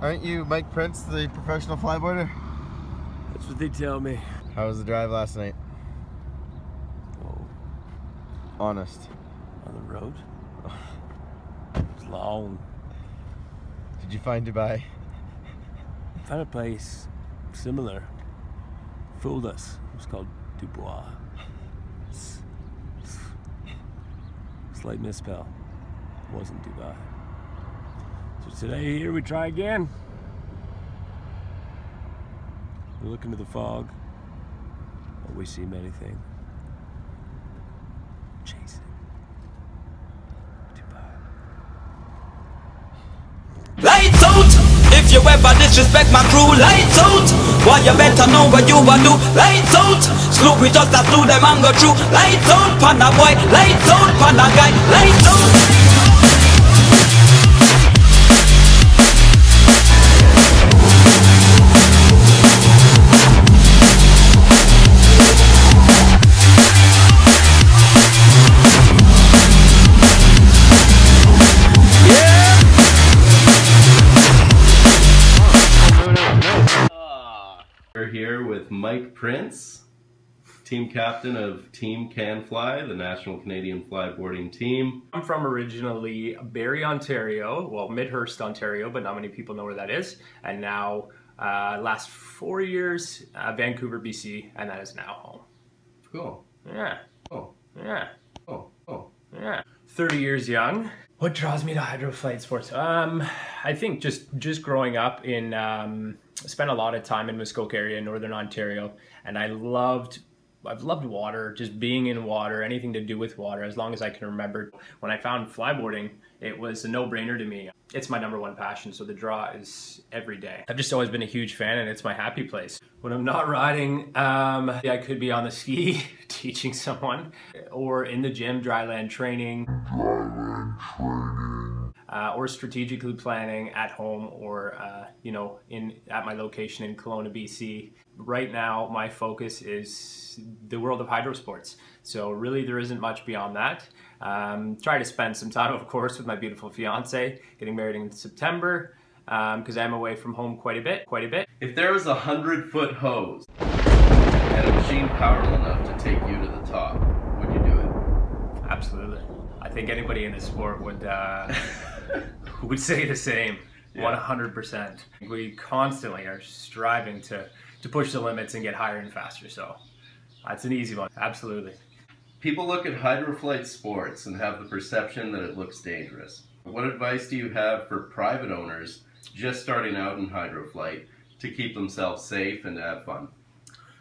Aren't you Mike Prince, the professional flyboarder? That's what they tell me. How was the drive last night? Oh, Honest. on the road? It's long. Did you find Dubai? Found a place similar. Fooled us. It was called Dubois. Slight misspell. It wasn't Dubai. So today here we try again. We look into the fog. But we see many things. Chase it. Dubai. Lights out! If you ever disrespect my crew, lights out! Why you better know what you want do? Lights out! Sloop we just a slew them and go. Lights out, panda boy. Lights out, panda guy. Lights out! Here with Mike Prince, team captain of Team CanFly, the National Canadian Flyboarding Team. I'm from originally Barrie, Ontario, well, Midhurst, Ontario, but not many people know where that is. And now, uh, last four years, uh, Vancouver, BC, and that is now home. Cool. Yeah, Oh, yeah, oh, oh. yeah. 30 years young. What draws me to hydroflight sports? Um, I think just just growing up in, um, spent a lot of time in Muskoka area, in Northern Ontario, and I loved I've loved water, just being in water, anything to do with water, as long as I can remember. When I found flyboarding, it was a no-brainer to me. It's my number one passion, so the draw is every day. I've just always been a huge fan, and it's my happy place. When I'm not riding, um, I could be on the ski teaching someone, or in the gym, dryland training, uh, or strategically planning at home or uh, you know in at my location in Kelowna, BC. Right now, my focus is the world of hydro sports. So really, there isn't much beyond that. Um, try to spend some time, of course, with my beautiful fiance. Getting married in September because I'm away from home quite a bit. Quite a bit. If there was a hundred foot hose and a machine powerful enough to take you to the top, would you do it? Absolutely. I think anybody in this sport would uh, would say the same. One hundred percent. We constantly are striving to to push the limits and get higher and faster. So that's an easy one. Absolutely. People look at hydroflight sports and have the perception that it looks dangerous. What advice do you have for private owners just starting out in hydroflight to keep themselves safe and to have fun?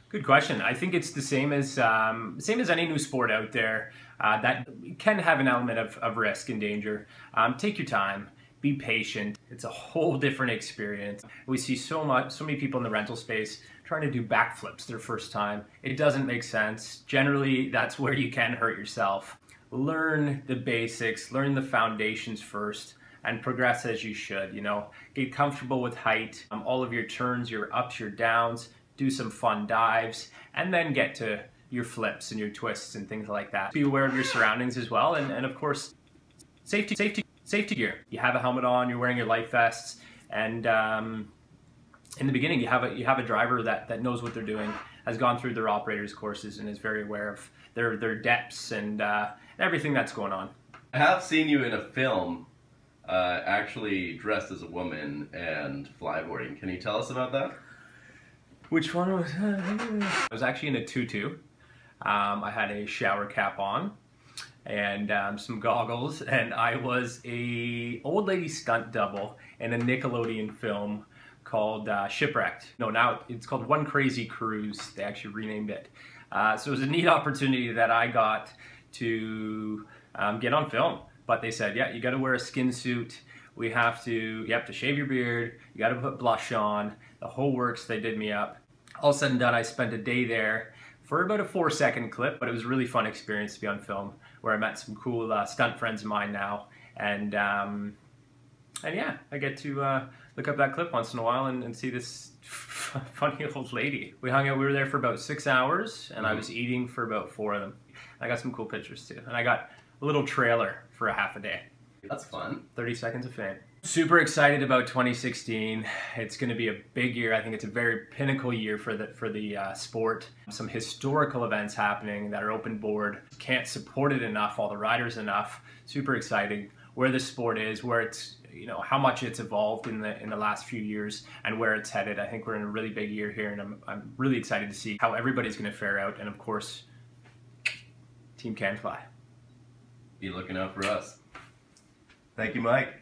Good question. I think it's the same as um, same as any new sport out there uh, that can have an element of, of risk and danger. Um, take your time. Be patient. It's a whole different experience. We see so much, so many people in the rental space trying to do backflips their first time. It doesn't make sense. Generally, that's where you can hurt yourself. Learn the basics. Learn the foundations first and progress as you should. You know, get comfortable with height, um, all of your turns, your ups, your downs, do some fun dives, and then get to your flips and your twists and things like that. Be aware of your surroundings as well, and, and of course, safety, safety, safety gear. You have a helmet on, you're wearing your life vests, and um, in the beginning, you have a you have a driver that that knows what they're doing, has gone through their operators courses, and is very aware of their their depths and uh, everything that's going on. I have seen you in a film uh, actually dressed as a woman and flyboarding. Can you tell us about that? Which one was I was actually in a tutu. Um, I had a shower cap on and um, some goggles, and I was a old lady stunt double in a Nickelodeon film called uh, Shipwrecked. No, now it's called One Crazy Cruise. They actually renamed it. Uh, so it was a neat opportunity that I got to um, get on film. But they said, yeah, you got to wear a skin suit. We have to, you have to shave your beard. You got to put blush on. The whole works. They did me up. All said and done, I spent a day there for about a four second clip, but it was a really fun experience to be on film where I met some cool uh, stunt friends of mine now. And, um, and yeah, I get to uh, look up that clip once in a while and, and see this funny old lady. We hung out, we were there for about six hours, and I was eating for about four of them. I got some cool pictures too. And I got a little trailer for a half a day. That's fun. 30 seconds of fame. Super excited about 2016. It's going to be a big year. I think it's a very pinnacle year for the for the uh, sport. Some historical events happening that are open board. Can't support it enough. All the riders enough. Super exciting. Where the sport is, where it's you know how much it's evolved in the in the last few years and where it's headed. I think we're in a really big year here, and I'm I'm really excited to see how everybody's going to fare out. And of course, Team CanFly. Be looking out for us. Thank you, Mike.